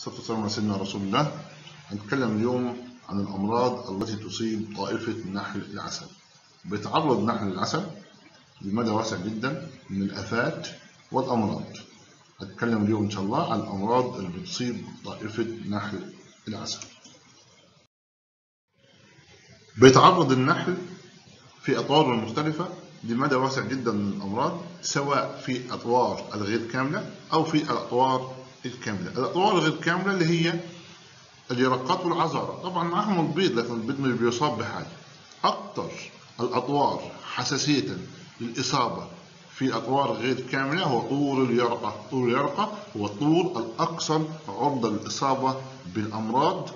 صلى الله على سيدنا رسول الله. هنتكلم اليوم عن الأمراض التي تصيب طائفة نحل العسل. بيتعرض نحل العسل بمدى واسع جدا من الآفات والأمراض. هنتكلم اليوم إن شاء الله عن الأمراض اللي بتصيب طائفة نحل العسل. بيتعرض النحل في أطوار المختلفة لمدى واسع جدا من الأمراض سواء في أطوار الغير كاملة أو في الأطوار الكاملة الأطوار الغير كاملة اللي هي اليرقات والعذارة طبعا معهم البيض لكن البيض مش بيصاب بحاجة. أكثر الأطوار حساسية للإصابة في الأطوار غير كاملة هو طول اليرقة. طول اليرقة هو الطول الأكثر عرضة للإصابة بالأمراض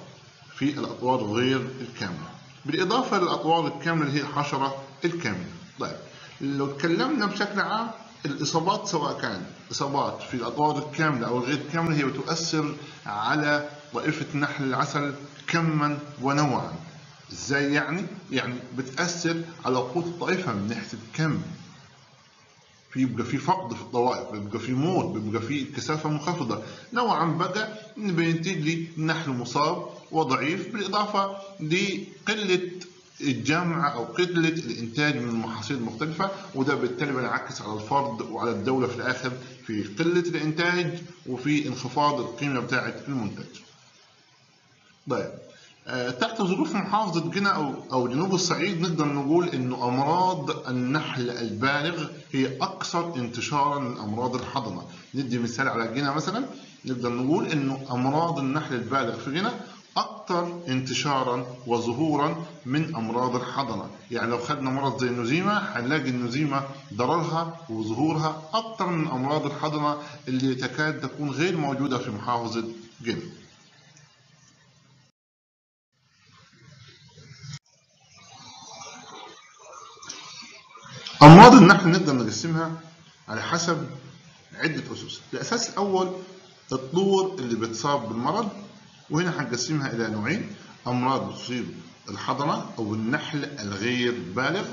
في الأطوار غير الكاملة. بالإضافة للأطوار الكاملة اللي هي الحشرة الكاملة. طيب لو تكلمنا بشكل عام الإصابات سواء كان إصابات في الأطوار الكاملة أو الغير كاملة هي بتؤثر على طائفة نحل العسل كما ونوعا. إزاي يعني؟ يعني بتأثر على قوة الطائفة من ناحية الكم. بيبقى في فقد في الطوائف بيبقى في موت بيبقى في كثافة منخفضة. نوعا بقى بينتج لي نحل مصاب وضعيف بالإضافة لقلة الجمع أو قلة الإنتاج من المحاصيل المختلفة وده بالتالي بينعكس على الفرد وعلى الدولة في الآخر في قلة الإنتاج وفي انخفاض القيمة بتاعة المنتج. طيب آه، تحت ظروف محافظة جنة أو أو جنوب الصعيد نقدر نقول إنه أمراض النحل البالغ هي أكثر انتشارا من أمراض الحضنة، ندي مثال على جنة مثلا نقدر نقول إنه أمراض النحل البالغ في جنة أكثر انتشارا وظهورا من أمراض الحضنة، يعني لو خدنا مرض زي النزيمة هنلاقي النزيمة ضررها وظهورها أكثر من أمراض الحضنة اللي تكاد تكون غير موجودة في محافظة جنة. أمراض النحل نقدر نقسمها على حسب عدة أسس، الأساس الأول الطور اللي بتصاب بالمرض وهنا هنقسمها إلى نوعين، أمراض بتصيب الحضنة أو النحل الغير بالغ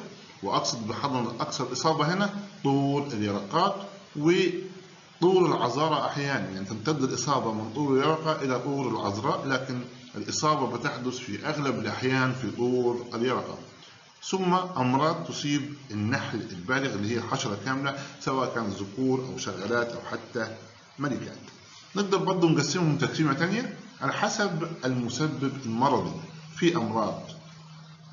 وأقصد بالحضنة الأكثر إصابة هنا طول اليرقات وطول العذارى أحيانا يعني تمتد الإصابة من طول اليرقة إلى طول العذراء لكن الإصابة بتحدث في أغلب الأحيان في طول اليرقة. ثم أمراض تصيب النحل البالغ اللي هي حشرة كاملة سواء كان ذكور أو شغالات أو حتى ملكات. نقدر برضه نقسمهم تقسيمة على حسب المسبب المرضي. في أمراض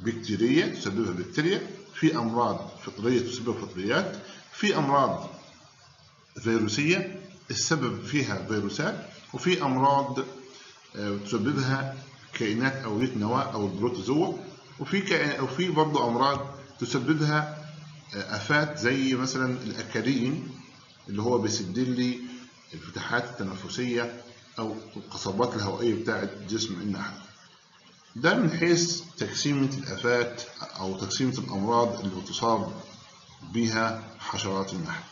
بكتيرية تسببها بكتيريا، في أمراض فطرية تسببها فطريات، في أمراض فيروسية السبب فيها فيروسات، وفي أمراض تسببها كائنات أولية نواة أو البروتوزوا وفي وفي برضه أمراض تسببها آفات زي مثلا الأكارين اللي هو بيسد لي الفتحات التنفسية أو القصبات الهوائية بتاعة جسم النحل. ده من حيث تقسيمه الآفات أو تقسيمه الأمراض اللي بتصاب بها حشرات النحل.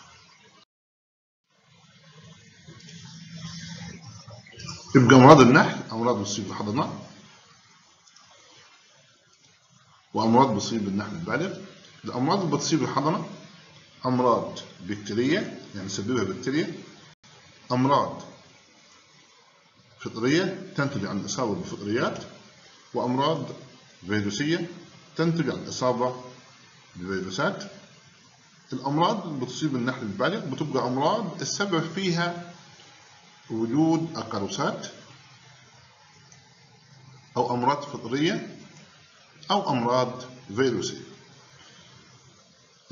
يبقى أمراض النحل أمراض بتصيب الحضانات وأمراض بتصيب النحل البالغ الأمراض اللي بتصيب الحضنة أمراض بكتيرية يعني سببها بكتيريا أمراض فطرية تنتج عن الإصابة بالفطريات وأمراض فيروسية تنتج عن الإصابة بالفيروسات الأمراض اللي بتصيب النحل البالغ بتبقى أمراض السبب فيها وجود الكاروسات أو أمراض فطرية أو أمراض فيروسية.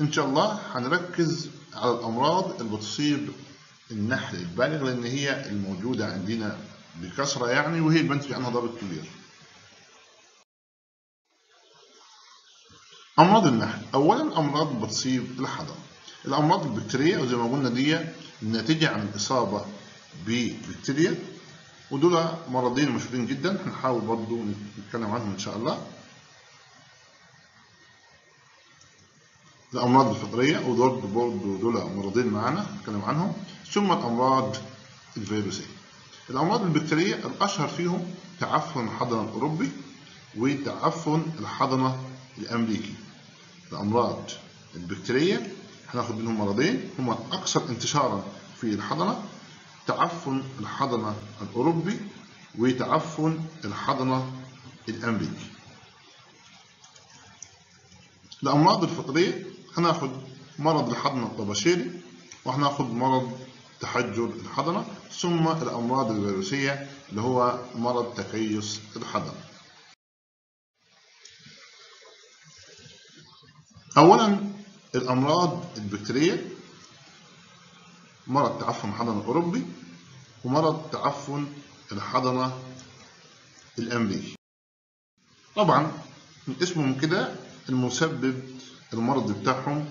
إن شاء الله هنركز على الأمراض اللي بتصيب النحل البالغ لأن هي الموجودة عندنا بكثرة يعني وهي اللي بنتج عنها ضرر كبير. أمراض النحل، أولاً أمراض بتصيب الحضن. الأمراض البكتيرية وزي ما قلنا دي ناتجة عن الإصابة ببكتيريا ودول مرضين مشهورين جدا هنحاول برضو نتكلم عنهم إن شاء الله. الأمراض الفطرية ودول برضه دول مرضين معانا نتكلم عنهم ثم الأمراض الفيروسية. الأمراض البكتيرية الأشهر فيهم تعفن الحضنة الأوروبي وتعفن الحضنة الأمريكي. الأمراض البكتيرية هناخد منهم مرضين هما الأكثر انتشارا في الحضنة تعفن الحضنة الأوروبي وتعفن الحضنة الأمريكي الأمراض الفطرية هناخد مرض الحضنة الطباشيري وهناخد مرض تحجر الحضنة ثم الأمراض الفيروسية اللي هو مرض تكيس الحضنة أولا الأمراض البكتيرية مرض تعفن الحضنة الأوروبي ومرض تعفن الحضنة الأمريكي. طبعا من اسمهم كده المسبب المرض بتاعهم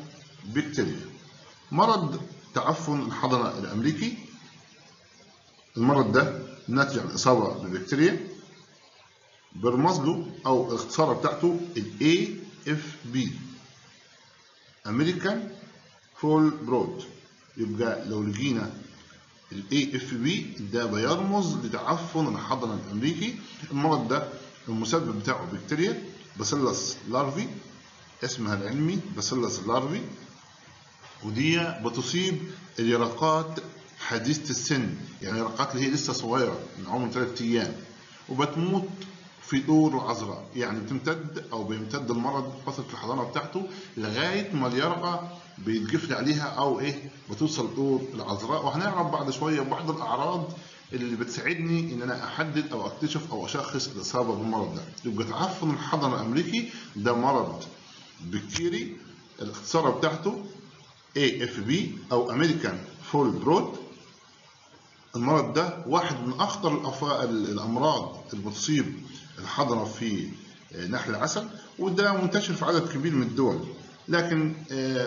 بكتيريا. مرض تعفن الحضنة الأمريكي. المرض ده ناتج عن إصابة ببكتيريا برمز له أو الاختصار بتاعته ال AFB American Foul Brood يبقى لو لقينا ال AFB ده بيرمز لتعفن الحضنة الأمريكي. المرض ده المسبب بتاعه بكتيريا Bacillus larvae اسمها العلمي Bacillus larvae. ودي بتصيب اليرقات حديثة السن يعني اليرقات اللي هي لسه صغيرة من عمر ثلاثة أيام وبتموت في دور العذراء يعني بتمتد أو بيمتد المرض فترة الحضانة بتاعته لغاية ما اليرقة بيتقفل عليها أو إيه بتوصل دور العذراء. وهنعرف بعد شوية بعض الأعراض اللي بتساعدني إن أنا أحدد أو أكتشف أو أشخص الاصابه بالمرض ده. يبقى تعفن الحضن الأمريكي ده مرض بكتيري الاختصار بتاعته AFB أو American Foul Brood المرض ده واحد من أخطر الأمراض اللي بتصيب الحضنه في نحل العسل وده منتشر في عدد كبير من الدول. لكن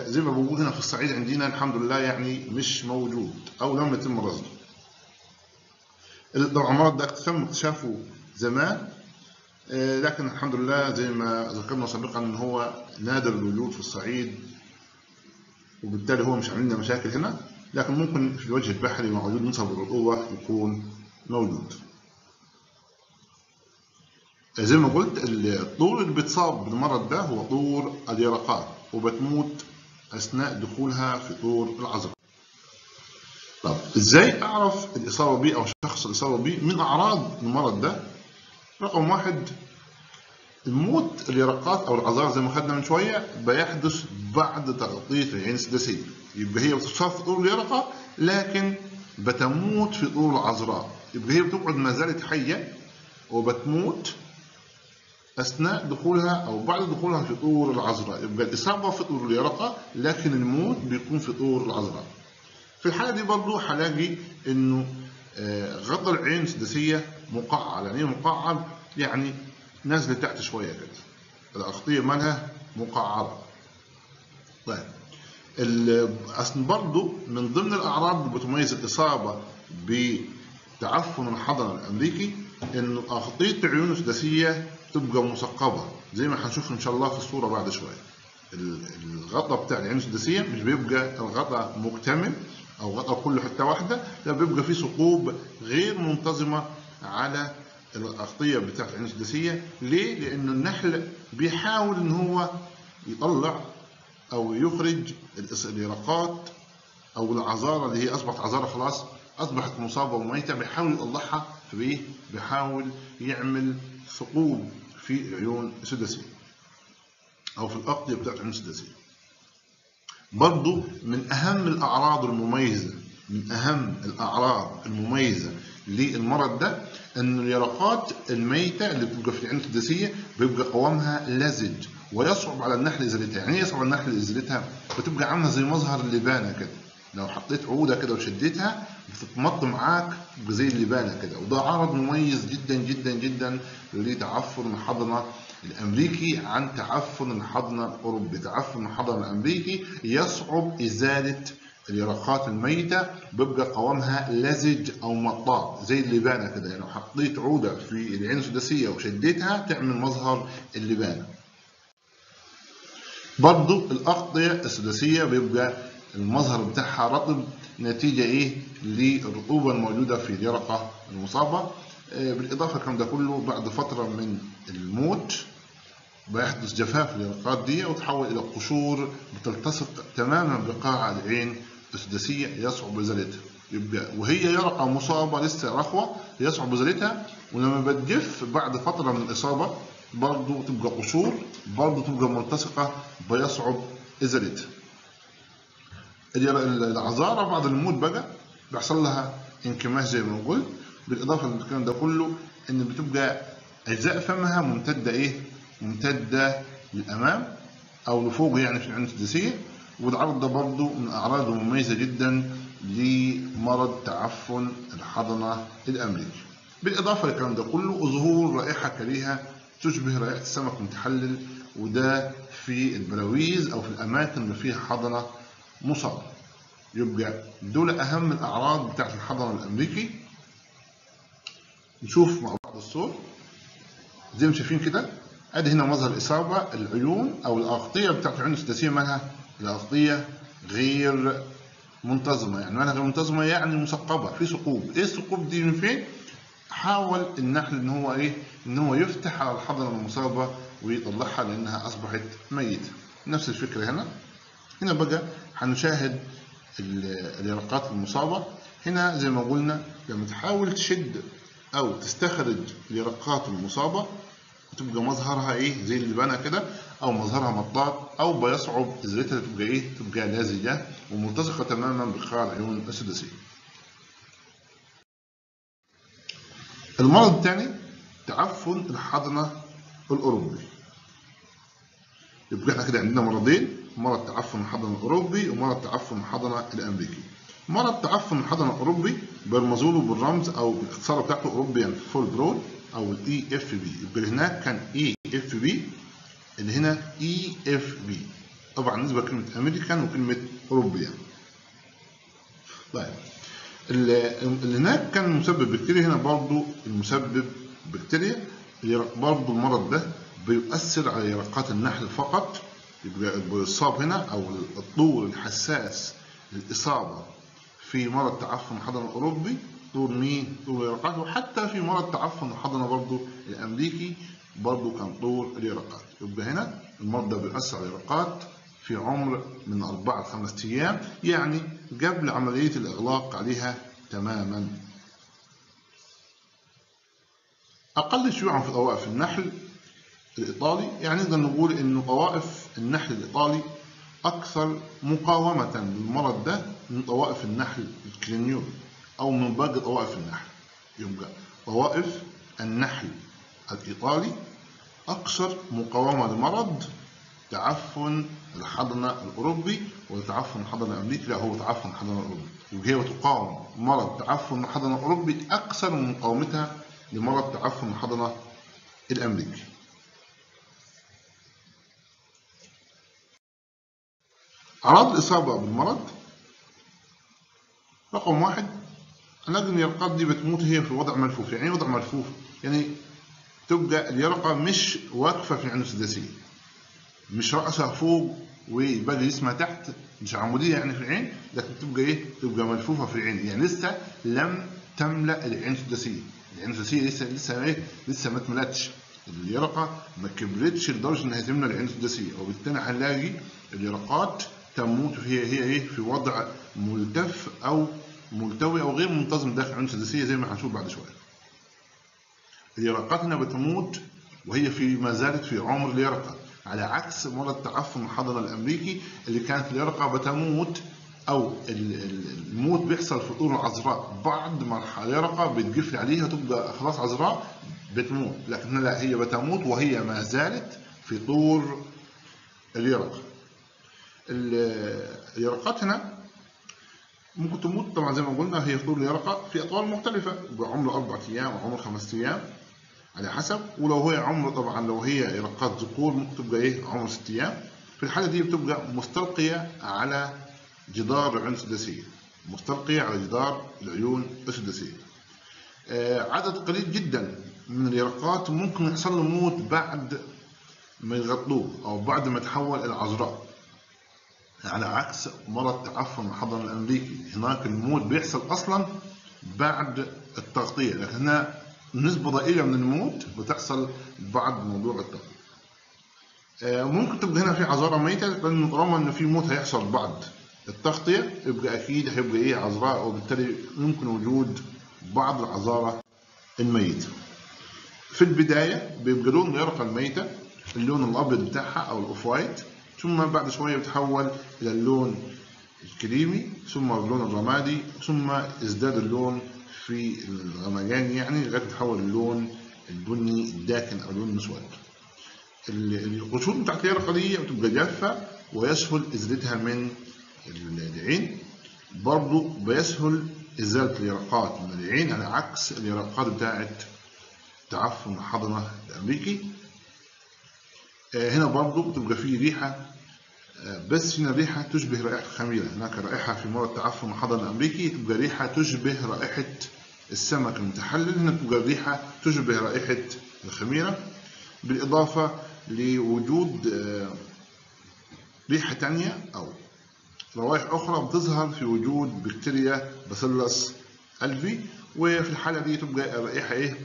زي ما بقول هنا في الصعيد عندنا الحمد لله يعني مش موجود أو لم يتم رصده. المرض ده تم اكتشافه زمان لكن الحمد لله زي ما ذكرنا سابقا إن هو نادر الوجود في الصعيد وبالتالي هو مش عامل لنا مشاكل هنا لكن ممكن في الوجه البحري مع وجود نسب الرطوبة يكون موجود. زي ما قلت الطور اللي بيتصاب بالمرض ده هو طور اليرقات وبتموت أثناء دخولها في طور العذراء. طب إزاي أعرف الإصابة بيه أو شخص الإصابة بيه من أعراض المرض ده رقم واحد الموت اليرقات أو العذار زي ما خدنا من شوية بيحدث بعد تغطية العين السداسيه يبقى هي بتصاب في طول اليرقه لكن بتموت في طول العذراء. يبقى هي بتقعد ما زالت حية وبتموت أثناء دخولها أو بعد دخولها في طور العذراء. يبقى الاصابه في طور اليرقه لكن الموت بيكون في طور العذراء. في الحالة دي برضو هلاقي إنه غطى العين السداسية مقعر يعني إيه مقعر؟ يعني نازلة تحت شوية كده. الأغطية مالها مقعرة. طيب. أصل برضو من ضمن الأعراض اللي بتميز الإصابة بتعفن الحضن الأمريكي إنه أغطية العيون السداسية تبقى مثقبة زي ما هنشوف إن شاء الله في الصورة بعد شوية. الغطاء بتاع العين السداسية مش بيبقى الغطاء مكتمل أو غطاء كله حتة واحدة لا بيبقى فيه ثقوب غير منتظمة على الأغطية بتاعت العين السداسية ليه؟ لأنه النحل بيحاول إن هو يطلع أو يخرج اليرقات أو العذارة اللي هي أصبحت عذارة خلاص أصبحت مصابة وميتة بيحاول يطلعها فبايه؟ بيحاول يعمل ثقوب في العيون السداسية أو في الأغطية بتاعت العيون السداسية برضو من أهم الأعراض المميزة من أهم الأعراض المميزة للمرض ده أن اليرقات الميتة اللي بتبقى في العين السداسية بيبقى قوامها لزج ويصعب على النحل إزالتها يعني يصعب على النحل إزالتها بتبقى عاملة زي مظهر اللبانة كده. لو حطيت عودة كده وشديتها بتتمط معاك زي اللبانة كده. وده عرض مميز جدا جدا جدا لتعفن الحضنة الأمريكي عن تعفن الحضنه الاوروبي، تعفن الحضنه الأمريكي يصعب إزالة اليرقات الميتة بيبقى قوامها لزج أو مطاط زي اللبانة كده يعني لو حطيت عودة في العين السداسية وشديتها تعمل مظهر اللبانة. برضو الاغطيه السداسية بيبقى المظهر بتاعها رطب نتيجة إيه؟ للرطوبة الموجودة في اليرقة المصابة بالإضافة الكلام ده كله بعد فترة من الموت بيحدث جفاف اليرقات دي وتحول إلى قشور بتلتصق تماما بقاع العين السداسية يصعب إزالتها يبقى وهي يرقة مصابة لسه رخوة يصعب إزالتها ولما بتجف بعد فترة من الإصابة برضه تبقى قشور برضه تبقى ملتصقة بيصعب إزالتها. العذارة بعد الموت بقى بيحصل لها انكماش زي ما قلت. بالإضافة للكلام ده كله إن بتبقى أجزاء فمها ممتدة إيه؟ ممتدة للأمام أو لفوق يعني في العين السداسية والعرض ده برضه من أعراضه مميزة جدا لمرض تعفن الحضنة الأمريكي. بالإضافة للكلام ده كله ظهور رائحة كريهة تشبه رائحة السمك المتحلل وده في البلاويز أو في الأماكن اللي فيها حضنة مصابة. يبقى دول أهم الأعراض بتاعت الحضنة الأمريكي. نشوف مع بعض الصور. زي ما شايفين كده أدي هنا مظهر الإصابة العيون أو الأغطية بتاعت العيون السداسية مالها الاغطيه غير منتظمة. يعني مالها غير منتظمة يعني مثقبة في ثقوب. إيه الثقوب دي من فين؟ حاول النحل إن هو إيه؟ إن هو يفتح على الحضنه المصابة ويطلعها لأنها أصبحت ميتة. نفس الفكرة هنا. هنا بقى هنشاهد اليرقات المصابة. هنا زي ما قلنا لما تحاول تشد أو تستخرج اليرقات المصابة تبقى مظهرها إيه؟ زي اللبانة كده. أو مظهرها مطاط أو بيصعب إزالتها تبقى إيه؟ تبقى لازجه وملتصقة تماما بقاع العيون السداسيه المرض الثاني تعفن الحضنة الأوروبي. يبقى إحنا كده عندنا مرضين مرض تعفن الحضنة الأوروبي ومرض تعفن الحضنة الأمريكي. مرض تعفن الحضنة الأوروبي بيرمزوا له بالرمز أو بالاختصار بتاعته European Foul Brood أو ال EFB يبقى هناك كان EFB اللي هنا AFB طبعا بالنسبة لكلمة أمريكان وكلمة European. طيب. اللي هناك كان مسبب بكتيريا هنا برضو المسبب بكتيريا برضو المرض ده بيؤثر على يرقات النحل فقط. يبقى بيصاب هنا أو الطول الحساس للإصابة في مرض تعفن الحضن الأوروبي طول مين؟ طول اليرقات وحتى في مرض تعفن الحضنه برضو الأمريكي برضو كان طول اليرقات يبقى هنا المرض ده بيأثر على اليرقات في عمر من أربعة لخمسة أيام يعني قبل عملية الإغلاق عليها تماما. أقل شيوعا في طوائف النحل الإيطالي يعني نقدر نقول إنه طوائف النحل الإيطالي أكثر مقاومة للمرض ده من طوائف النحل الكلينيول أو من باقي طوائف النحل. يبقى طوائف النحل الإيطالي أكثر مقاومة لمرض تعفن الحضنة الأوروبي وتعفن الحضنة الأمريكي لا هو تعفن الحضنة الأوروبي يبقى هي تقاوم مرض تعفن الحضنة الأوروبي أكثر من مقاومتها لمرض تعفن الحضنة الأمريكي. أعراض الإصابة بالمرض؟ رقم واحد ان اليرقات دي بتموت هي في وضع ملفوف. يعني إيه وضع ملفوف؟ يعني تبقى اليرقة مش واقفة في العين السداسية مش رأسها فوق وباقي جسمها تحت مش عمودية يعني في العين لكن تبقى إيه؟ تبقى ملفوفة في العين. يعني لسه لم تملأ العين السداسية العين السداسية لسه لسه إيه؟ لسه ما اتملتش اليرقة ما كبرتش لدرجة إنها تملى العين السداسية وبالتالي هنلاقي اليرقات تموت هي هي إيه؟ في وضع ملتف أو ملتوي أو غير منتظم داخل العين السداسيه زي ما هنشوف بعد شوية. اليرقات هنا بتموت وهي في ما زالت في عمر اليرقة. على عكس مرض تعفن الحضنه الأمريكي اللي كانت اليرقة بتموت أو الموت بيحصل في طول العذراء. بعد ما اليرقة بتقفل عليها تبقى خلاص عذراء بتموت. لكن لا هي بتموت وهي ما زالت في طور اليرقة. اليرقات هنا ممكن تموت طبعا زي ما قلنا هي طول اليرقة في أطوال مختلفة. بعمر أربع أيام وعمر خمس أيام. على حسب. ولو هي عمر طبعا لو هي يرقات ذكور ممكن تبقى إيه؟ عمر ست أيام. في الحالة دي بتبقى مستلقية على جدار العيون السداسية. مستلقية على جدار العيون السداسية. آه عدد قليل جدا من اليرقات ممكن يحصل له موت بعد ما يغطوه أو بعد ما يتحول إلى عذراء. على عكس مرض تعفن الحضن الأمريكي. هناك الموت بيحصل أصلا بعد التغطية. لكن هنا نسبة ضئيلة من الموت بتحصل بعد موضوع التغطيه ممكن تبقى هنا في عذارة ميتة لأن طالما إن في موت هيحصل بعد التغطية يبقى أكيد هيبقى إيه؟ عذراء وبالتالي ممكن وجود بعض العذارة الميتة. في البداية بيبقى لون اليرقة الميتة اللون الأبيض بتاعها أو الأوف وايت ثم بعد شوية بتحول إلى اللون الكريمي ثم اللون الرمادي ثم ازداد اللون في الغمجان يعني لغاية ما تحول اللون البني الداكن أو اللون الأسود القشور اليرقة دي بتبقى جافة ويسهل إزالتها من العين. برضو بيسهل إزالة اليرقات من العين على عكس اليرقات بتاعت تعفن الحضنة الأمريكي. هنا برضو بتبقى فيه ريحة بس هنا ريحة تشبه رائحة الخميرة. هناك رائحة في مرض تعفن الحضن الأمريكي تبقى ريحة تشبه رائحة السمك المتحلل هنا تبقى ريحة تشبه رائحة الخميرة بالإضافة لوجود ريحة تانية أو روائح أخرى بتظهر في وجود بكتيريا باسيلس ألفي وفي الحالة دي تبقى الرائحة إيه؟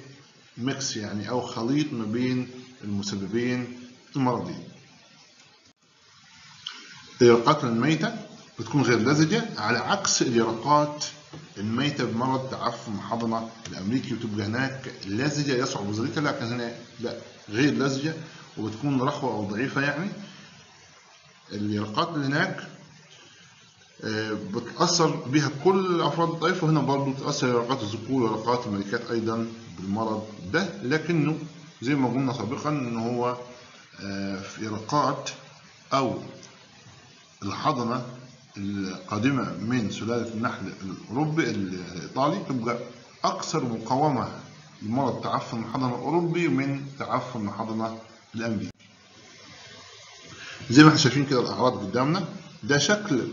ميكس يعني أو خليط ما بين المسببين المرضيين اليرقات الميتة بتكون غير لزجة على عكس اليرقات الميتة بمرض تعفن الحضنة الأمريكي وتبقى هناك لزجة يصعب. إزالتها لكن هنا لا غير لزجة وبتكون رخوة أو ضعيفة يعني. اليرقات اللي هناك بتأثر بها كل أفراد الطائفة وهنا برضه بتأثر يرقات الذكور ويرقات الملكات أيضا بالمرض ده. لكنه زي ما قلنا سابقا إن هو في يرقات أو الحضنة القادمة من سلالة النحل الأوروبي الإيطالي تبقى أكثر مقاومة لمرض تعفن الحضنة الأوروبي من تعفن الحضنة الأمريكي. زي ما إحنا شايفين كده الأعراض قدامنا ده شكل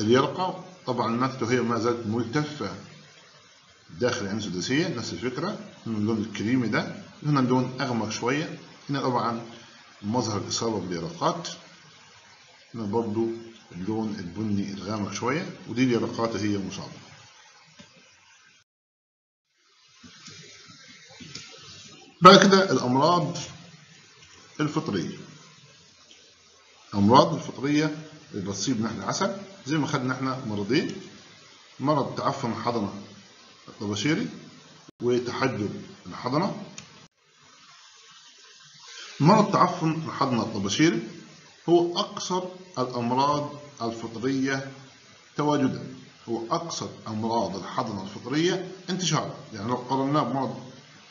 اليرقة. طبعا نتته هي ما زالت ملتفة داخل العين السداسية نفس الفكرة. من اللون الكريمي ده هنا اللون أغمق شوية. هنا طبعا مظهر الإصابة باليرقات. هنا برضو اللون البني الغامق شوية ودي اليرقات هي مصابة بعد كده الأمراض الفطرية. الأمراض الفطرية اللي بتصيب نحل العسل زي ما خدنا إحنا مرضين مرض تعفن الحضنة الطباشيري وتحجر الحضنة مرض تعفن الحضنة الطباشيري هو أكثر الأمراض الفطرية تواجدا. هو أكثر أمراض الحضنة الفطرية انتشارا. يعني لو قارناه بمرض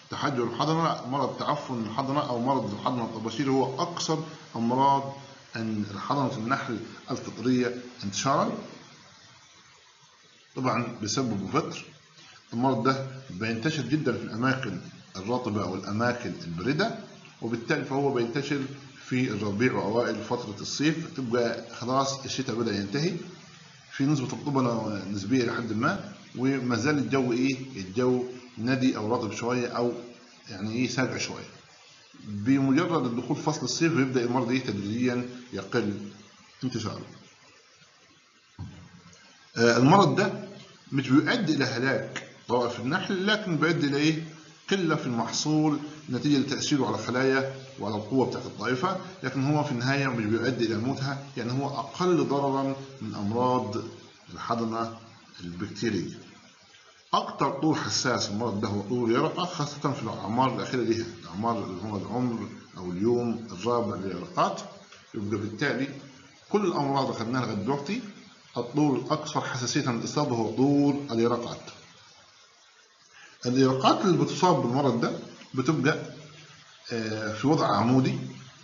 تحجر الحضنة مرض تعفن الحضنة أو مرض الحضنة الطباشيري هو أكثر أمراض حضنة النحل الفطرية انتشارا. طبعا بسبب فطر. المرض ده بينتشر جدا في الأماكن الرطبة أو الأماكن الباردة وبالتالي فهو بينتشر في الربيع وأوائل فترة الصيف تبقى خلاص الشتاء بدأ ينتهي. في نسبة رطوبة نسبية لحد ما وما زال الجو إيه؟ الجو ندي أو رطب شوية أو يعني إيه؟ ساقع شوية. بمجرد الدخول فصل الصيف يبدأ المرض إيه؟ تدريجيا يقل انتشاره. المرض ده مش بيؤدي إلى هلاك طوائف النحل لكن بيؤدي إلى إيه؟ قلة في المحصول نتيجة لتأثيره على الخلايا وعلى القوة بتاعت الطائفة لكن هو في النهاية مش بيؤدي إلى موتها يعني هو أقل ضررا من أمراض الحضنة البكتيرية. أكثر طول حساس المرض ده هو طول اليرقة خاصة في الأعمار الأخيرة ليها الأعمار اللي هو العمر أو اليوم الرابع لليرقات. يبقى بالتالي كل الأمراض اللي خدناها لغاية دلوقتي الطول الأكثر حساسية للإصابة هو طول اليرقات. اليرقات اللي بتصاب بالمرض ده بتبقى في وضع عمودي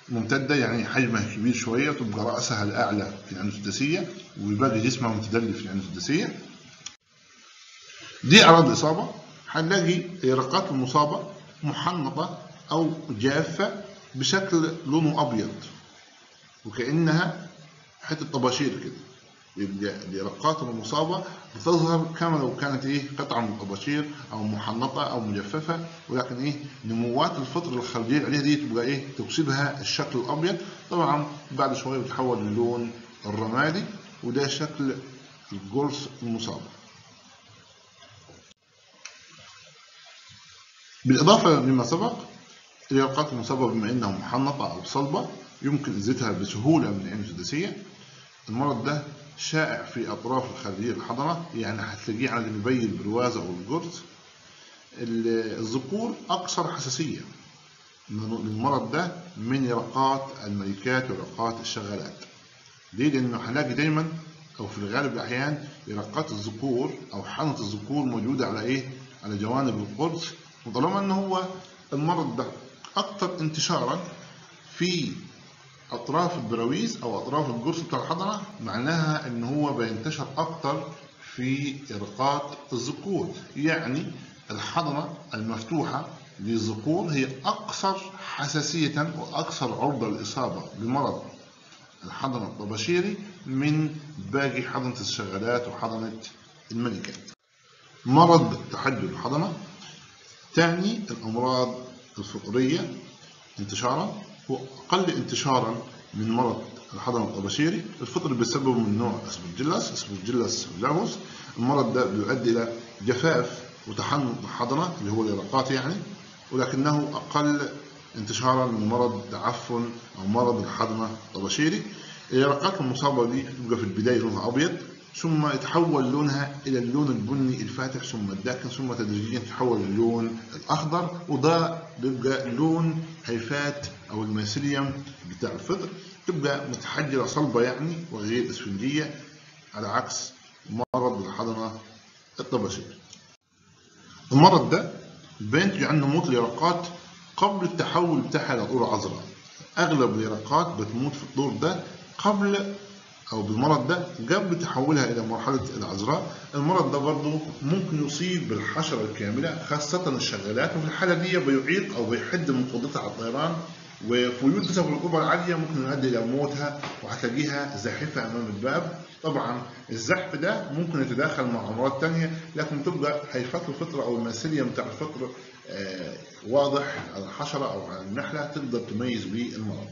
ممتدة يعني حجمها كبير شوية تبقى رأسها الأعلى في العين السداسية وباقي جسمها متدلي في العين السداسية دي أعراض الإصابة. هنلاقي اليرقات المصابة محنطة أو جافة بشكل لونه أبيض وكأنها حتة طباشير كده. يبقى المصابة بتظهر كما لو كانت إيه قطعة من الطباشير أو محنطة أو مجففة ولكن إيه نموات الفطر الخارجية عليها دي تبقى إيه تكسبها الشكل الأبيض. طبعا بعد شوية بتحول للون الرمادي وده شكل الجرس المصابة. بالإضافة لما سبق اليرقات المصابة بما إنها محنطة أو صلبة يمكن إزالتها بسهولة من العين السداسية المرض ده شائع في أطراف الخارجية الحضرة يعني هتلاقيه على جنبي البرواز أو الجرز الذكور أكثر حساسية للمرض ده من يرقات الملكات ويرقات الشغالات ليه؟ لأنه هنلاقي دايما أو في الغالب الأحيان يرقات الذكور أو حنة الذكور موجودة على إيه؟ على جوانب القرص وطالما إن هو المرض ده أكثر انتشارا في أطراف البراويز أو أطراف القرص بتاع الحضرة معناها إن هو بينتشر أكثر في إرقات الذكور. يعني الحضرة المفتوحة للذكور هي أكثر حساسية وأكثر عرضة للإصابة بمرض الحضنة الطباشيري من باقي حضنة الشغالات وحضنة الملكات مرض تحجر الحضنة. تعني الأمراض الفطرية انتشارا. هو أقل انتشارا من مرض الحضنة الطباشيري الفطر بيسبب من نوع اسبرجيلاس اسبرجيلاس لاهوس المرض ده بيؤدي إلى جفاف وتحنط الحضنة اللي هو اليرقات يعني ولكنه أقل انتشارا من مرض تعفن أو مرض الحضنة الطباشيري اليرقات المصابة دي تبقى في البداية لونها أبيض ثم يتحول لونها إلى اللون البني الفاتح ثم الداكن ثم تدريجيا تتحول للون الأخضر وده بيبقى لون هيفات أو الميسيليوم بتاع الفطر. تبقى متحجرة صلبة يعني وغير إسفنجية على عكس مرض الحضنة الطباشيري المرض ده بينتج عنه موت اليرقات قبل التحول بتاعها إلى طور عذراء. أغلب اليرقات بتموت في الطور ده قبل أو بالمرض ده قبل تحولها إلى مرحلة العذراء. المرض ده برضه ممكن يصيب بالحشرة الكاملة خاصة الشغالات وفي الحالة دي بيعيق أو بيحد من قدرتها على الطيران. وفي وجود نسب الرطوبة العالية ممكن يؤدي إلى موتها وهتلاقيها زاحفة أمام الباب. طبعا الزحف ده ممكن يتداخل مع أمراض تانية لكن تبقى هيفات الفطرة أو الماسيليا بتاع الفطر آه واضح على الحشرة أو على النحلة تقدر تميز بيه المرض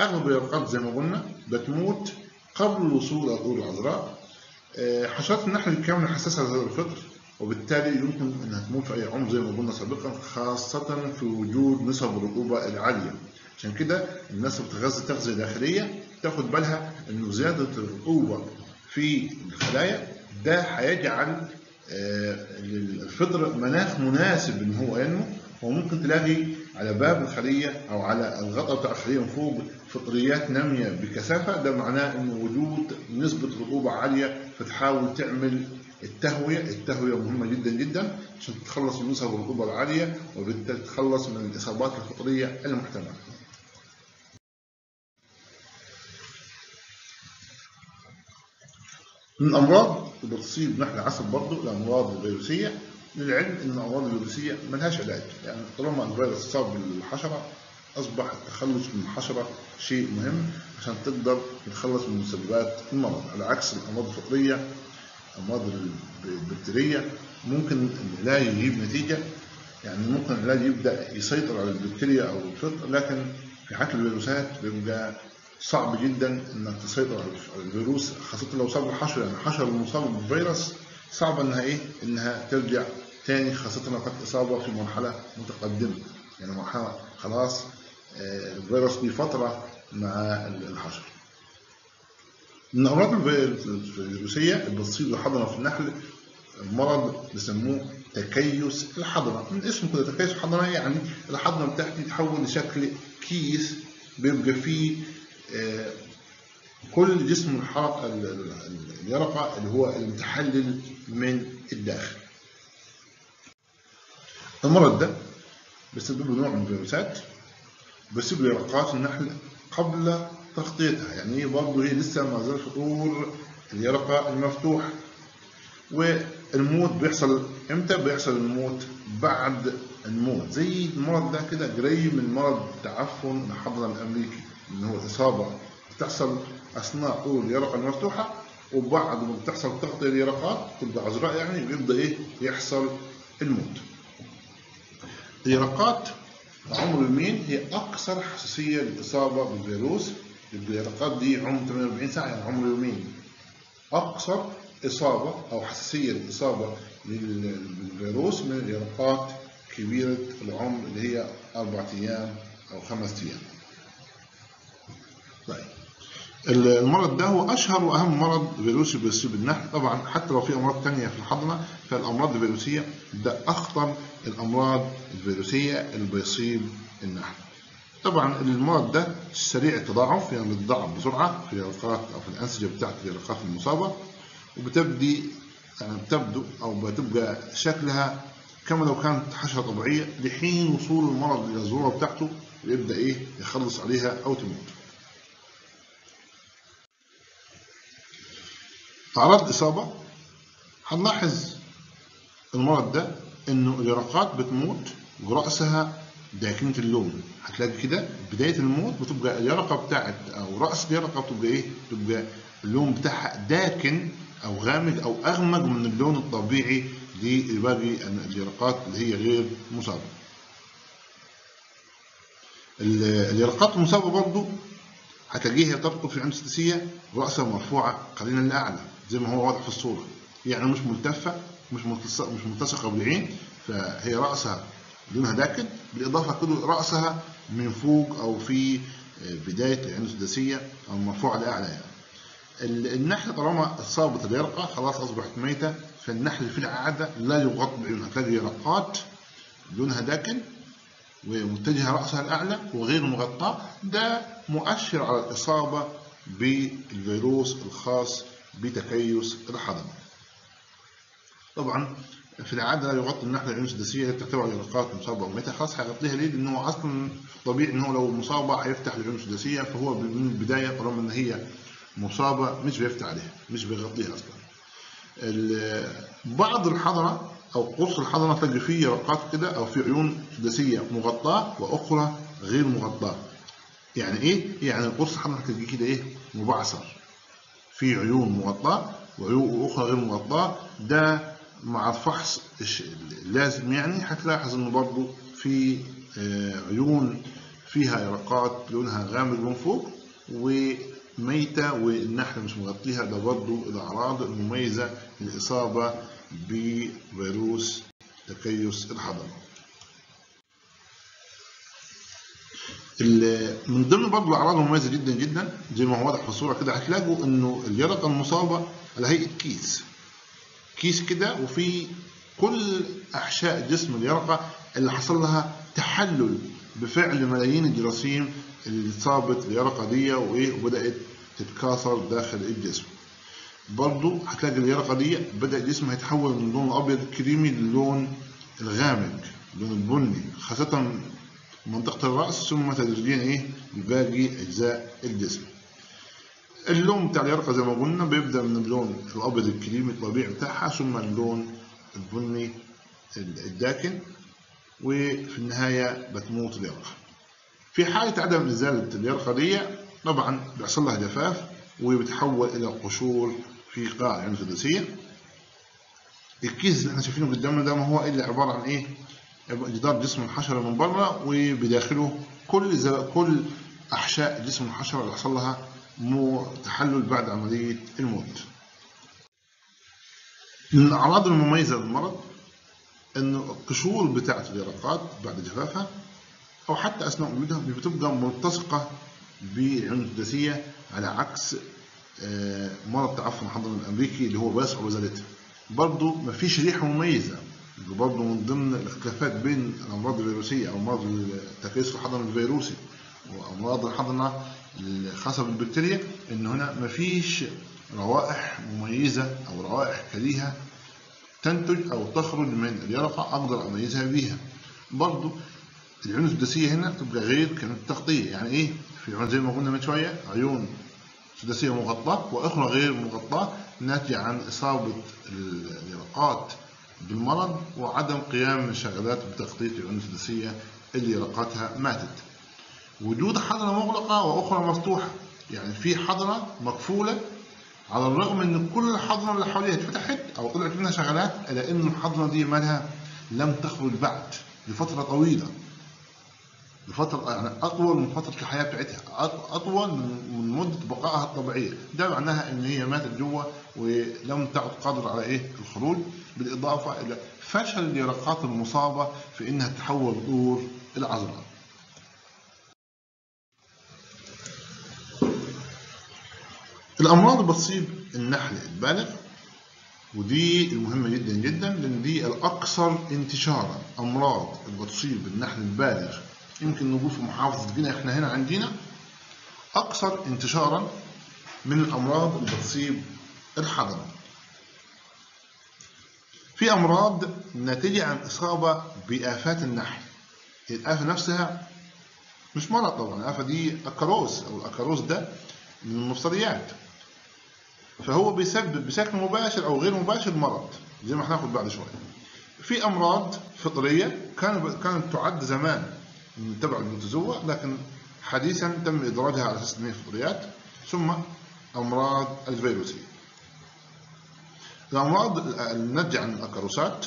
أغلب اليرقات زي ما قلنا بتموت قبل الوصول إلى العذراء آه حشرات النحل الكاملة حساسة لهذا الفطر وبالتالي يمكن أنها تموت في أي عمر زي ما قلنا سابقا خاصة في وجود نسب الرطوبة العالية. عشان كده الناس بتغذي تغذية داخلية تاخد بالها إنه زيادة الرطوبة في الخلايا ده هيجعل الفطر مناخ مناسب إن هو ينمو وممكن تلاقي على باب الخلية أو على الغطاء بتاع الخلية من فوق فطريات نامية بكثافة ده معناه إن وجود نسبة رطوبة عالية فتحاول تعمل التهوية التهوية مهمة جدا جدا عشان تتخلص من نسب الرطوبة العالية وبالتالي تتخلص من الإصابات الفطرية المحتملة. من الأمراض اللي بتصيب نحل عسل برضه الأمراض الفيروسية للعلم إن الأمراض الفيروسية ملهاش علاج يعني طالما الفيروس صاب بالحشرة أصبح التخلص من الحشرة شيء مهم عشان تقدر تتخلص من مسببات المرض على عكس الأمراض الفطرية الأمراض البكتيرية ممكن العلاج يجيب نتيجة. يعني ممكن العلاج يبدأ يسيطر على البكتيريا أو الفطر لكن في حالة الفيروسات بيبقى صعب جدا إنك تسيطر على الفيروس خاصة لو صاب الحشرة يعني الحشرة المصابة بالفيروس صعب إنها إيه؟ إنها ترجع تاني خاصة لو كانت إصابة في مرحلة متقدمة. يعني مرحلة خلاص الفيروس دي فترة مع الحشرة من الأمراض الفيروسية اللي بتصيب الحضنة في النحل مرض بيسموه تكيس الحضنة من اسمه كده تكيس الحضنة يعني الحضنة بتاعتي تتحول لشكل كيس بيبقى فيه كل جسم اليرقة اللي هو المتحلل من الداخل. المرض ده بيسبب نوع من الفيروسات. بيسبب يرقات النحل قبل تغطيتها يعني برضه هي لسه ما زال فطور اليرقة المفتوح. والموت بيحصل إمتى؟ بيحصل الموت بعد الموت. زي المرض ده كده قريب من مرض تعفن الحضن الأمريكي اللي هو إصابة بتحصل أثناء طول اليرقه المفتوحة وبعد ما بتحصل تغطية اليرقات تبقى عذراء يعني بيبدأ إيه؟ يحصل الموت. اليرقات عمر يومين هي أكثر حساسية للإصابة بالفيروس اليرقات دي عمر 48 ساعة يعني عمر يومين أكثر إصابة أو حساسية للإصابة بالفيروس من اليرقات كبيرة العمر اللي هي أربع أيام أو خمس أيام. طيب. المرض ده هو أشهر وأهم مرض فيروسي بيصيب النحل طبعا حتى لو في أمراض تانية في الحضنة فالأمراض الفيروسية ده أخطر الأمراض الفيروسية اللي بيصيب النحل. طبعا المرض ده سريع التضاعف يعني بيتضاعف بسرعة في اليرقات أو في الأنسجة بتاعت اليرقات المصابة وبتبدي يعني بتبدو أو بتبقى شكلها كما لو كانت حشرة طبيعية لحين وصول المرض إلى الذروه بتاعته ويبدا إيه؟ يخلص عليها أو تموت. أعراض الإصابة هنلاحظ المرض ده إنه اليرقات بتموت ورأسها داكنة اللون هتلاقي كده بداية الموت بتبقى اليرقة بتاعت أو رأس اليرقة بتبقى إيه؟ بتبقى اللون بتاعها داكن أو غامق أو أغمق من اللون الطبيعي لباقي اليرقات اللي هي غير مصابة. اليرقات المصابة برضو هتلاقيها ترقد في العين السداسية رأسها مرفوعة قليلا لأعلى زي ما هو واضح في الصورة يعني مش ملتفة مش مش ملتصقة بالعين فهي رأسها لونها داكن بالإضافة كده رأسها من فوق أو في بداية العين السداسية أو مرفوعة لأعلى يعني. النحل طالما اصابت اليرقة خلاص أصبحت ميتة فالنحل في العادة لا يغطي بعيونها هتلاقي يرقات لونها داكن ومتجهة رأسها الأعلى وغير مغطاة ده مؤشر على الإصابة بالفيروس الخاص بتكيس الحضنة. طبعا في العادة لا يغطي النحلة العيون السداسية اللي بتحتوي على يرقات مصابة أو ميتة خلاص هيغطيها ليه؟ لأنه أصلا طبيعي إن هو لو مصابة هيفتح العيون السداسية فهو من البداية طالما إن هي مصابة مش بيفتح عليها مش بيغطيها أصلا. بعض الحضنة أو قرص الحضنة تلاقي فيه يرقات كده أو في عيون سداسية مغطاة وأخرى غير مغطاة. يعني إيه؟ يعني قرص الحضنة تلاقيه كده إيه؟ مبعثر. في عيون مغطاة وعيون أخرى غير مغطاة ده مع الفحص اللازم يعني هتلاحظ إنه برضه في عيون فيها يرقات لونها غامق من فوق وميتة والنحل مش مغطيها ده برضه الأعراض المميزة للإصابة بفيروس تكيس الحضنة. من ضمن برضه الأعراض المميزة جدا جدا زي ما هو واضح في الصورة كده هتلاقوا إنه اليرقه المصابة على هيئة كيس كيس كده وفي كل أحشاء جسم اليرقه اللي حصل لها تحلل بفعل ملايين الجراثيم اللي صابت اليرقه دي وإيه وبدأت تتكاثر داخل الجسم برضه هتلاقي اليرقه دي بدأ جسمها يتحول من اللون الابيض الكريمي للون الغامق اللون البني خاصة منطقة الرأس ثم تدريجيا إيه لباقي أجزاء الجسم. اللون بتاع اليرقة زي ما قلنا بيبدأ من اللون الأبيض الكريمي الطبيعي بتاعها ثم اللون البني الداكن وفي النهاية بتموت اليرقة. في حالة عدم إزالة اليرقة دي طبعا بيحصل لها جفاف وبتحول إلى قشور في قاع العين السداسية. الكيس اللي إحنا شايفينه قدامنا ده ما هو إلا عبارة عن إيه؟ جدار جسم الحشرة من بره وبداخله كل كل أحشاء جسم الحشرة اللي حصل لها تحلل بعد عملية الموت. من الأعراض المميزة للمرض إن القشور بتاعة اليرقات بعد جفافها أو حتى أثناء وجودها بتبقى ملتصقة بالعيون السداسية على عكس مرض تعفن الحضن الأمريكي اللي هو بيصعب إزالتها. برضه مفيش ريحة مميزة برضه من ضمن الاختلافات بين الأمراض الفيروسية أو مرض تكيس الحضن الفيروسي وأمراض الحضنة الخاصه بالبكتيريا إن هنا مفيش روائح مميزة أو روائح كريهة تنتج أو تخرج من اليرقه أقدر أميزها بيها برضه العيون السداسيه هنا تبقى غير كانت التغطيه يعني إيه في عيون زي ما قلنا من شوية عيون سداسيه مغطاة وأخرى غير مغطاة ناتجة عن إصابة اليرقات بالمرض وعدم قيام الشغلات بتغطية العيون السداسية اللي يرقاتها ماتت. وجود حضنة مغلقة وأخرى مفتوحة، يعني في حضنة مقفولة على الرغم إن كل الحضنة اللي حواليها اتفتحت أو طلعت منها شغلات إلا إن الحضنة دي مالها لم تخرج بعد لفترة طويلة. لفترة يعني أطول من فترة الحياة بتاعتها، أطول من مدة بقائها الطبيعية، ده معناها إن هي ماتت جوه ولم تعد قادرة على إيه؟ الخروج، بالإضافة إلى فشل اليرقات المصابة في إنها تحول دور العذراء. الأمراض بتصيب النحل البالغ ودي المهمة جدا جدا لأن دي الأكثر انتشارا. أمراض اللي بتصيب النحل البالغ يمكن نقول في محافظة جنة إحنا هنا عندنا أكثر انتشارا من الأمراض اللي بتصيب الحضن. في أمراض ناتجة عن إصابة بآفات النحل. الآفة نفسها مش مرض طبعا الآفة دي أكاروس أو الأكاروس ده من المفتريات. فهو بيسبب بشكل مباشر أو غير مباشر مرض زي ما هناخد بعد شوية في أمراض فطرية كانت كانت تعد زمان من تبع البروتوزوا لكن حديثا تم إدراجها على أساس أنها فطريات ثم أمراض الفيروسية الأمراض الناتجة عن الأكاروسات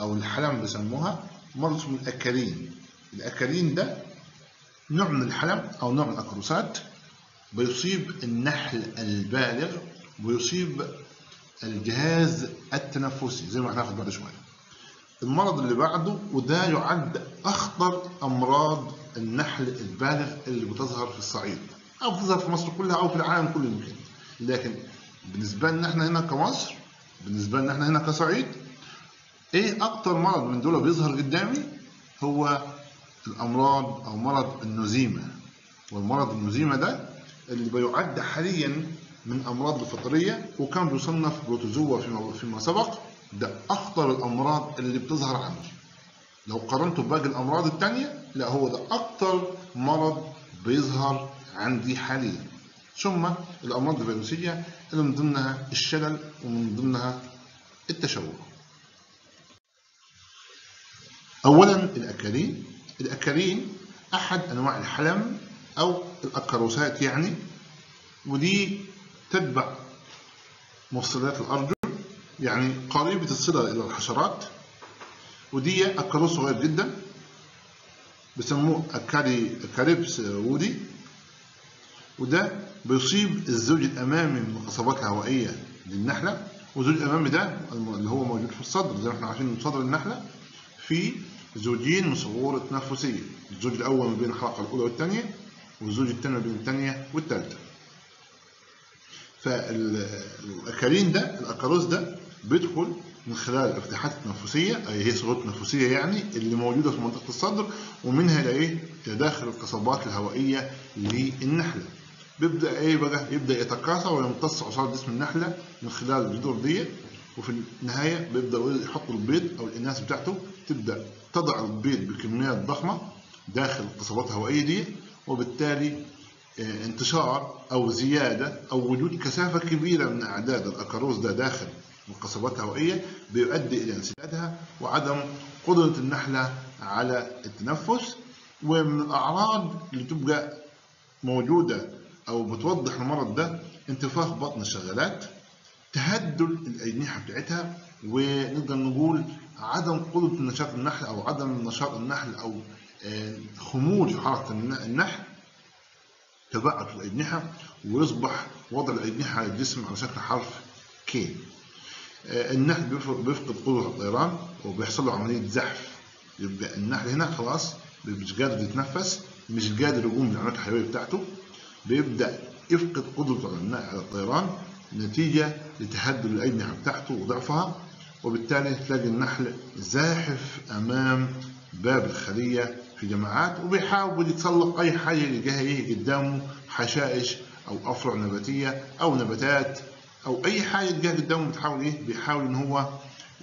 أو الحلم بيسموها مرض اسمه الأكالين. الأكالين ده نوع من الحلم أو نوع من الأكاروسات بيصيب النحل البالغ ويصيب الجهاز التنفسي زي ما هناخد بعد شوية. المرض اللي بعده وده يعد أخطر أمراض النحل البالغ اللي بتظهر في الصعيد. أو بتظهر في مصر كلها أو في العالم كله يمكن. لكن بالنسبة لنا إحنا هنا كمصر بالنسبة لنا إحنا هنا كصعيد إيه أكتر مرض من دول بيظهر قدامي؟ هو الأمراض أو مرض النزيمة. والمرض النزيمة ده اللي بيعد حاليا من أمراض الفطرية وكان بيصنف بروتوزوا فيما, فيما سبق ده أخطر الأمراض اللي بتظهر عندي. لو قارنته بباقي الأمراض التانية لا هو ده أكتر مرض بيظهر عندي حاليا. ثم الأمراض الفيروسية اللي من ضمنها الشلل ومن ضمنها التشوه. أولا الأكالين. الأكالين أحد أنواع الحلم أو الأكاروسات يعني ودي تتبع مفصلات الأرجل يعني قريبة الصلة إلى الحشرات ودي أكاروس صغير جدا بيسموه أكاري أكاريبس وودي وده بيصيب الزوج الأمامي من القصبات الهوائية للنحلة والزوج الأمامي ده اللي هو موجود في الصدر زي ما إحنا عارفين صدر النحلة في زوجين من صغور التنفسية الزوج الأول ما بين الحلقة الأولى والثانية والزوج الثاني ما بين الثانية والثالثة. فالأكارين ده الأكاروس ده بيدخل من خلال الفتحات التنفسية أي هي صغور تنفسية يعني اللي موجودة في منطقة الصدر ومنها إلى إيه؟ إلى داخل القصبات الهوائية للنحلة. بيبدأ إيه بقى؟ يبدأ يتكاثر ويمتص عصارة جسم النحلة من خلال الجذور دي وفي النهاية بيبدأ يحط البيض أو الإناث بتاعته تبدأ تضع البيض بكميات ضخمة داخل القصبات الهوائية دي وبالتالي انتشار أو زيادة أو وجود كثافة كبيرة من أعداد الأكاروس ده داخل القصبات الهوائية بيؤدي إلى انسدادها وعدم قدرة النحلة على التنفس ومن الأعراض اللي تبقى موجودة أو بتوضح المرض ده انتفاخ بطن الشغالات تهدل الأجنحة بتاعتها ونقدر نقول عدم قدرة نشاط النحل أو عدم نشاط النحل أو خمول في حركة النحل تبعث الأجنحة ويصبح وضع الأجنحة على الجسم على شكل حرف كي النحل بيفقد قدرة الطيران وبيحصل له عملية زحف. يبقى النحل هنا خلاص مش قادر يتنفس مش قادر يقوم بالعمليات الحيوية بتاعته. بيبدأ يفقد قدرته على الطيران نتيجة لتهدد الأجنحة بتاعته وضعفها وبالتالي تلاقي النحل زاحف أمام باب الخلية في جماعات وبيحاول يتسلق أي حاجة يلقاها إيه قدامه حشائش أو أفرع نباتية أو نباتات أو أي حاجة يلقاها قدامه بتحاول إيه بيحاول إن هو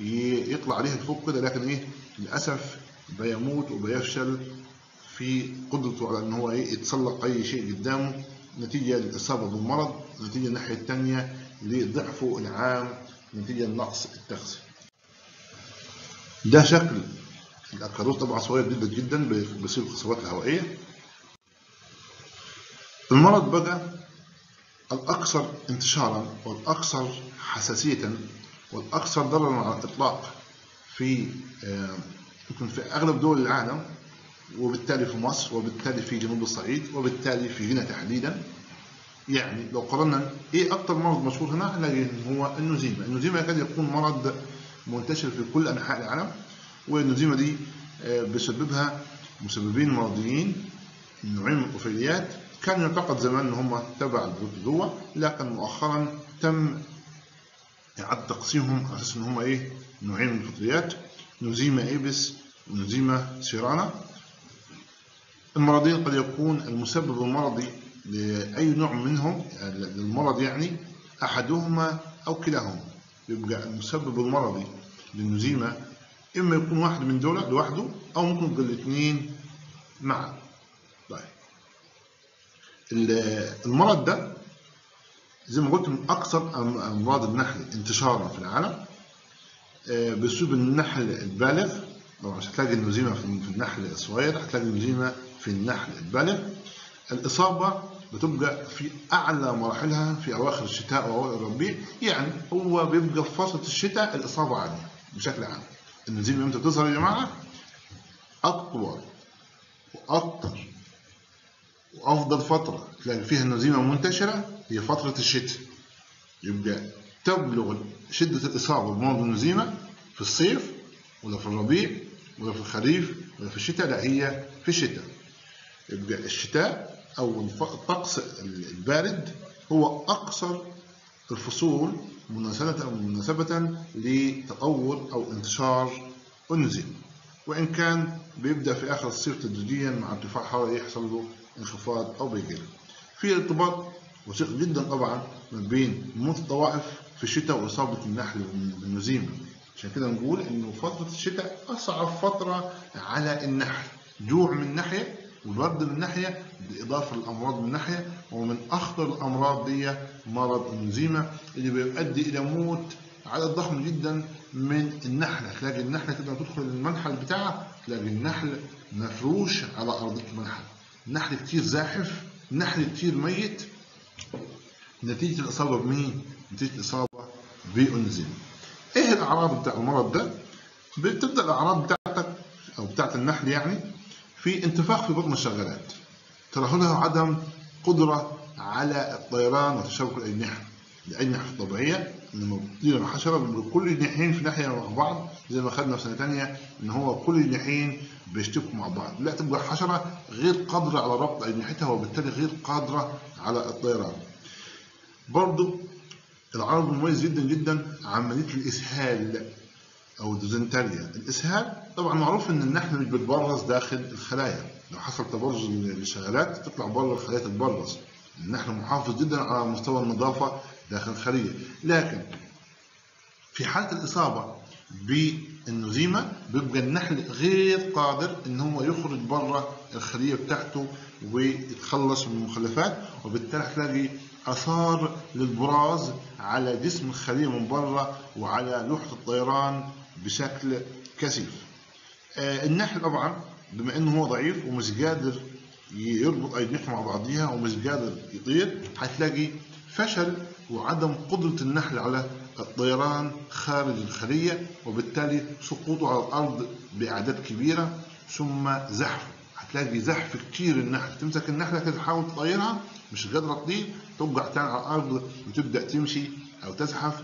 يطلع عليها لفوق كده لكن إيه للأسف بيموت وبيفشل في قدرته على إن هو إيه يتسلق أي شيء قدامه نتيجة للإصابة بالمرض نتيجة الناحية الثانية لضعفه العام نتيجة لنقص التغذية. ده شكل الأكاروس طبعا صغير جدا جدا بيصيب القصبات الهوائية. المرض بقى الأكثر انتشارا والأكثر حساسية والأكثر ضررا على الإطلاق في يمكن في أغلب دول العالم وبالتالي في مصر وبالتالي في جنوب الصعيد وبالتالي في هنا تحديدا. يعني لو قارنا إيه أكتر مرض مشهور هنا؟ هنلاقي هو النزيمه، النزيمه يكاد يكون مرض منتشر في كل أنحاء العالم. والنزيمه دي بيسببها مسببين مرضيين نوعين من الطفيليات كان يعتقد زمان إن هم تبع البروتوزوا لكن مؤخرا تم إعادة تقسيمهم على أساس إن هم إيه نوعين من الفطريات نوزيما إيبس ونوزيما سيرانا. المرضين قد يكون المسبب المرضي لأي نوع منهم للمرض يعني أحدهما أو كلاهما. يبقى المسبب المرضي للنزيمة إما يكون واحد من دول لوحده أو ممكن يكون الاثنين معا طيب. المرض ده زي ما قلت من أكثر أمراض النحل انتشارا في العالم. بيصيب النحل البالغ طبعا مش هتلاقي النزيمة في النحل الصغير هتلاقي النزيمة في النحل البالغ. الإصابة بتبقى في أعلى مراحلها في أواخر الشتاء وأوائل الربيع يعني هو بيبقى في فترة الشتاء الإصابة عالية بشكل عام. النزيمة إمتى؟ بتظهر يا جماعة؟ أطول وأكتر وأفضل فترة تلاقي فيها النزيمة منتشرة هي فترة الشتاء. يبقى تبلغ شدة الإصابة بمرض النزيمة في الصيف ولا في الربيع ولا في الخريف ولا في الشتاء؟ لا هي في الشتاء. يبقى الشتاء أو الطقس البارد هو أقصر الفصول مناسبة لتطور أو انتشار النزيم وإن كان بيبدأ في آخر الصيف تدريجيا مع ارتفاع حرارة يحصل له انخفاض أو بيقل. في ارتباط وثيق جدا طبعا ما بين موت الطوائف في الشتاء وإصابة النحل بالنزيمة عشان كده نقول إنه فترة الشتاء أصعب فترة على النحل جوع من ناحية والبرد من ناحية بالإضافة للأمراض من ناحية ومن أخطر الأمراض دي مرض النزيمة اللي بيؤدي إلى موت عدد ضخم جدا من النحلة تلاقي النحلة كده تدخل المنحل بتاعها تلاقي النحل مفروش على أرض المنحل النحل كتير زاحف النحل كتير ميت نتيجة الإصابة بمين؟ نتيجة الإصابة بالنزيمة إيه الأعراض بتاع المرض ده؟ بتبدأ الأعراض بتاعتك أو بتاعت النحل يعني في انتفاخ في بطن الشغالات ترهلها عدم قدرة على الطيران وتشابك الأجنحة الأجنحة الطبيعية لما بتطير الحشرة كل جناحين في ناحية مع بعض. زي ما خدنا في سنة تانية إن هو كل جناحين بيشتبكوا مع بعض. لا تبقى الحشرة غير قادرة على ربط أجنحتها وبالتالي غير قادرة على الطيران. برضو العرض المميز جدا جدا عملية الإسهال أو الديزنتريا الإسهال طبعا معروف إن النحل مش بتبرز داخل الخلايا. لو حصل تبرز للشغلات تطلع بره الخلايا تتبرز. النحل محافظ جدا على مستوى النظافة داخل الخلية. لكن في حالة الإصابة بالنزيمة بيبقى النحل غير قادر إن هو يخرج بره الخلية بتاعته ويتخلص من المخلفات. وبالتالي هتلاقي آثار للبراز على جسم الخلية من بره وعلى لوحة الطيران بشكل كثيف. آه النحل طبعا بما إنه هو ضعيف ومش قادر يربط اجنحته مع بعضيها ومش قادر يطير هتلاقي فشل وعدم قدرة النحل على الطيران خارج الخلية وبالتالي سقوطه على الأرض بأعداد كبيرة ثم زحف. هتلاقي زحف كتير النحل تمسك النحلة كده تحاول تطيرها مش قادرة تطير توقع تاني على الأرض وتبدأ تمشي أو تزحف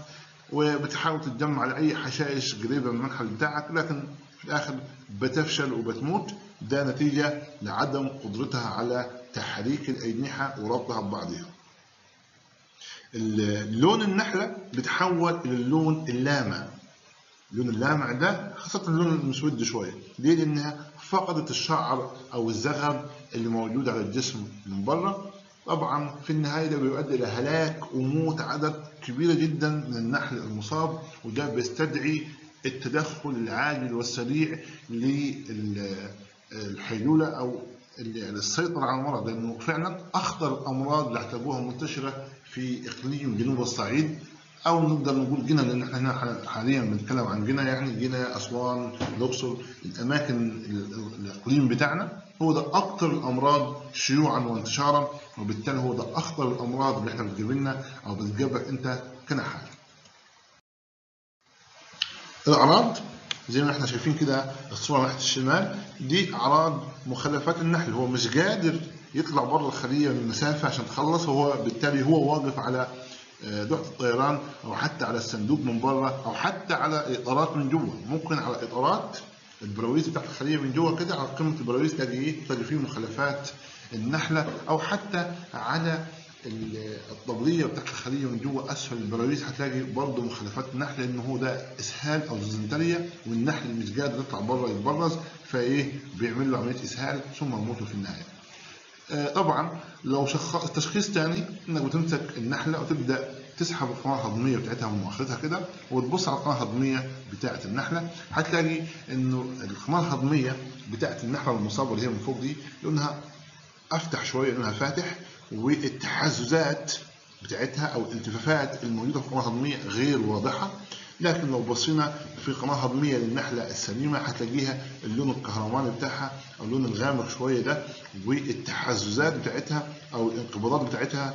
وبتحاول تتجمع على أي حشائش قريبة من المنحل بتاعك لكن في الآخر بتفشل وبتموت. ده نتيجة لعدم قدرتها على تحريك الأجنحة وربطها ببعضها. لون النحلة بتحول إلى اللون اللامع. اللون اللامع ده خاصة اللون المسود شوية. ليه؟ لأنها فقدت الشعر أو الزغب اللي موجود على الجسم من بره. طبعا في النهاية ده بيؤدي إلى هلاك وموت عدد كبيرة جدا من النحل المصاب وده بيستدعي التدخل العاجل والسريع للحيلولة أو السيطرة على المرض لأنه فعلا أخطر الأمراض اللي هتلاقوها منتشرة في إقليم جنوب الصعيد أو نقدر نقول جنة لأن إحنا حاليا بنتكلم عن جنة يعني جنة أسوان الأقصر الأماكن الإقليم بتاعنا هو ده أكثر الأمراض شيوعا وانتشارا وبالتالي هو ده أخطر الأمراض اللي إحنا بتجيبلنا أو بتجيبك أنت كنحال. الأعراض. زي ما إحنا شايفين كده الصورة ناحية الشمال دي أعراض مخلفات النحل. هو مش قادر يطلع بره الخلية من مسافة عشان تخلص وهو بالتالي هو واقف على لوحة الطيران أو حتى على الصندوق من بره أو حتى على إطارات من جوه. ممكن على إطارات البراويز بتاعت الخلية من جوه كده على قمة البراويز تلاقي إيه؟ تلاقي فيه مخلفات النحلة أو حتى على الطبلية بتاعت الخليه من جوه أسفل البراويز هتلاقي برضه مخلفات النحل لأن هو ده إسهال أو ديزنتريا والنحل مش قادر يطلع بره يتبرز فإيه بيعمل له عملية إسهال ثم يموت في النهاية. آه، طبعا لو شخص تشخيص تاني إنك بتمسك النحلة وتبدأ تسحب القناة الهضمية بتاعتها من مؤخرتها كده وتبص على القناة الهضمية بتاعت النحلة هتلاقي إنه القناة الهضمية بتاعت النحلة المصابه اللي هي من فوق دي لونها أفتح شوية لونها فاتح والتحززات بتاعتها أو الالتفافات الموجودة في القناه الهضميه غير واضحة لكن لو بصينا في قناة هضمية للنحلة السليمة هتلاقيها اللون الكهرماني بتاعها أو اللون الغامق شوية ده والتحززات بتاعتها أو الانقباضات بتاعتها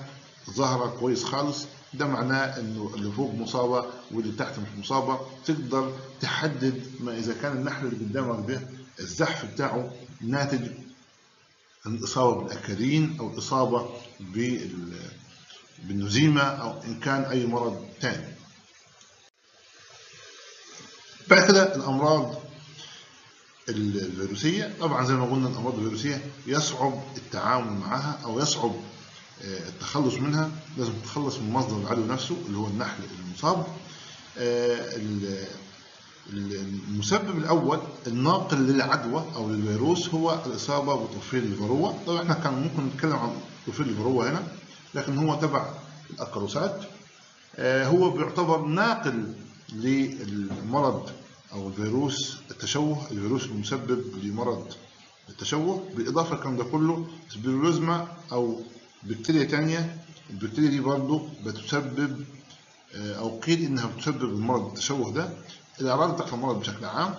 ظاهرة كويس خالص. ده معناه إنه اللي فوق مصابة واللي تحت مش مصابة. تقدر تحدد ما إذا كان النحل اللي قدامك ده الزحف بتاعه ناتج الإصابة بالأكارين أو الإصابة بال- بالنزيمة أو إن كان أي مرض تاني. بعد كده الأمراض الفيروسية. طبعا زي ما قلنا الأمراض الفيروسية يصعب التعامل معها أو يصعب آه، التخلص منها. لازم تتخلص من مصدر العدوى نفسه اللي هو النحل المصاب. آه، المسبب الأول الناقل للعدوى أو للفيروس هو الإصابة بطفيل الفروه طبعا إحنا كان ممكن نتكلم عن طفيل الفروه هنا لكن هو تبع الأكروسات. آه، هو بيعتبر ناقل للمرض أو الفيروس التشوه. الفيروس المسبب لمرض التشوه. بالإضافة للكلام ده كله سبيرولوزما أو بكتيريا تانية. البكتيريا دي برضه بتسبب آه، أو قيل إنها بتسبب المرض التشوه ده. الاعراض بتاعت المرض بشكل عام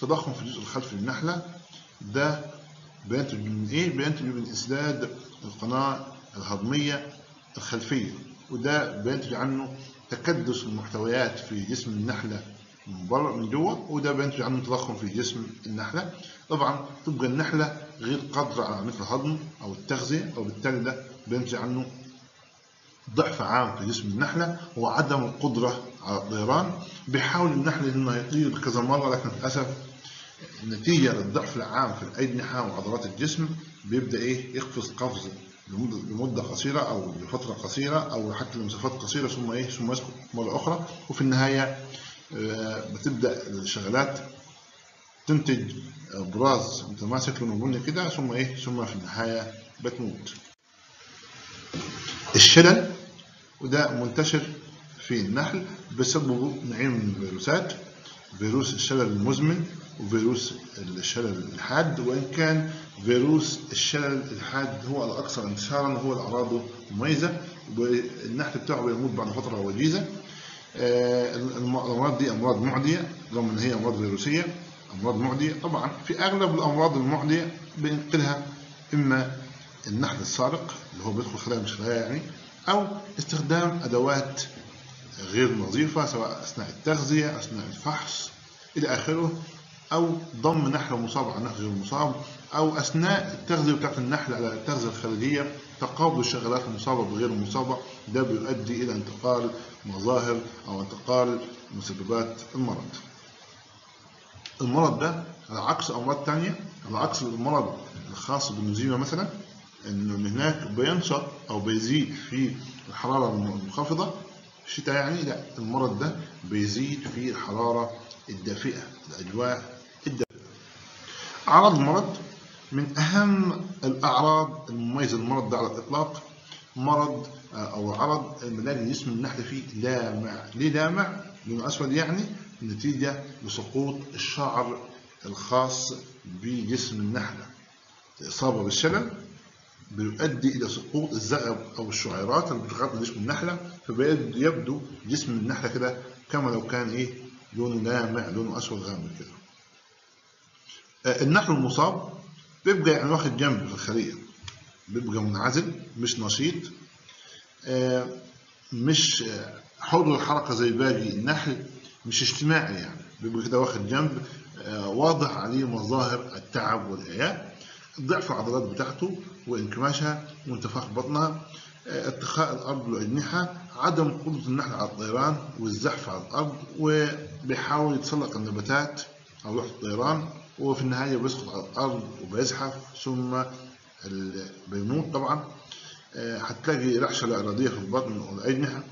تضخم في الجزء الخلفي للنحلة. ده بينتج من إيه؟ بينتج من إسداد القناه الهضمية الخلفية. وده بينتج عنه تكدس المحتويات في جسم النحلة من بره من جوه. وده بينتج عنه تضخم في جسم النحلة. طبعا تبقى النحلة غير قادره على عمليه الهضم أو التغذية وبالتالي ده بينتج عنه ضعف عام في جسم النحلة. وعدم القدرة على الطيران بيحاول النحل انه يطير كذا مرة لكن للأسف نتيجة للضعف العام في الأجنحة وعضلات الجسم بيبدأ إيه؟ يقفز قفز لمدة قصيرة أو لفترة قصيرة أو حتى لمسافات قصيرة ثم إيه؟ ثم يسقط مرة أخرى. وفي النهاية آه، بتبدأ الشغلات تنتج براز متماسك لونه بني كده ثم إيه؟ ثم في النهاية بتموت. الشلل وده منتشر في النحل. بسببه نوعين من الفيروسات فيروس الشلل المزمن وفيروس الشلل الحاد وإن كان فيروس الشلل الحاد هو الاكثر انتشارا وهو اعراضه مميزه والنحل بتاعه بيموت بعد فترة وجيزة. آه، الأمراض دي أمراض معدية رغم إن هي أمراض فيروسية أمراض معدية. طبعا في أغلب الأمراض المعدية بينقلها إما النحل السارق اللي هو بيدخل خلايا مش خلايا يعني أو استخدام أدوات غير نظيفه سواء أثناء التغذية أثناء الفحص إلى آخره أو ضم نحل مصاب على نحل غير مصاب أو أثناء التغذية بتاعت النحل على التغذية الخارجية تقابل الشغلات المصابة بغير المصابة. ده بيؤدي إلى انتقال مظاهر أو انتقال مسببات المرض. المرض ده على عكس أمراض تانية. على عكس المرض الخاص بالنزيمة مثلا من هناك بينشط أو بيزيد في الحرارة المنخفضة. الشتاء يعني لا المرض ده بيزيد في الحراره الدافئة الأجواء الدافئة. أعراض المرض من أهم الأعراض المميزة للمرض ده على الإطلاق مرض آه، أو عرض الملاقي جسم النحل فيه لامع. ليه لامع؟ لونه أسود يعني نتيجة لسقوط الشعر الخاص بجسم النحلة. الاصابه بالشلل بيؤدي إلى سقوط الزئب أو الشعيرات اللي بتغطي جسم النحلة فبيبدو جسم النحلة كده كما لو كان إيه؟ لونه لامع لونه أسود غامق كده. آه، النحل المصاب بيبقى يعني واخد جنب في الخلية. بيبقى منعزل مش نشيط آه، مش حر الحركة زي باقي النحل مش اجتماعي يعني. بيبقى كده واخد جنب آه، واضح عليه مظاهر التعب والاعياء ضعف العضلات بتاعته وانكماشها وانتفاخ بطنها آه، ارتخاء الأرض والاجنحه عدم قدره النحل على الطيران والزحف على الأرض وبيحاول يتسلق النباتات أو يروح الطيران وفي النهاية بيسقط على الأرض وبيزحف ثم بيموت طبعا. آه، هتلاقي رعشة لا إرادية في البطن والأجنحة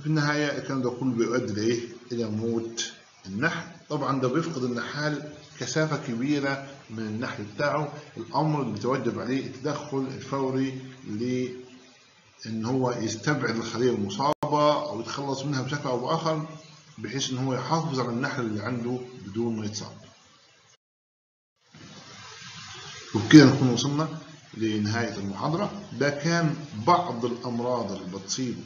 في النهاية الكلام ده كله بيؤدي لإيه؟ إلى موت النحل. طبعا ده بيفقد النحال كثافة كبيرة من النحل بتاعه الأمر اللي بيتوجب عليه التدخل الفوري لأن هو يستبعد الخلية المصابة أو يتخلص منها بشكل أو بآخر بحيث إن هو يحافظ على النحل اللي عنده بدون ما يتصاب. وبكده نكون وصلنا لنهاية المحاضرة. ده كان بعض الأمراض اللي بتصيب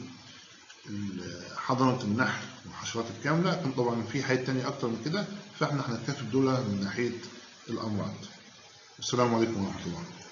حضنة النحل والحشرات الكاملة. كان طبعا في حاجات تانية أكتر من كده فإحنا هنكتفي بدول من ناحية الأمراض السلام عليكم ورحمة الله.